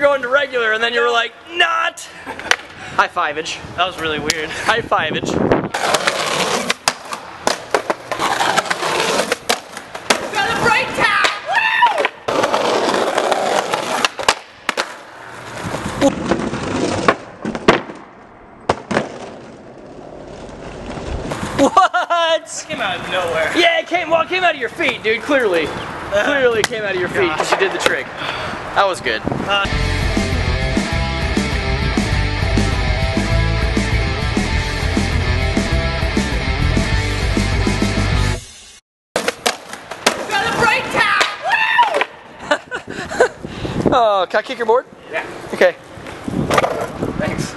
going to regular, and then you were like, not. High fiveage. That was really weird. High fiveage. Celebrate time! What? Came out of nowhere. Yeah, it came. Well, it came out of your feet, dude. Clearly, uh, clearly it came out of your feet because you did the trick. That was good. Celebrate Oh, can I kick your board? Yeah. Okay. Thanks.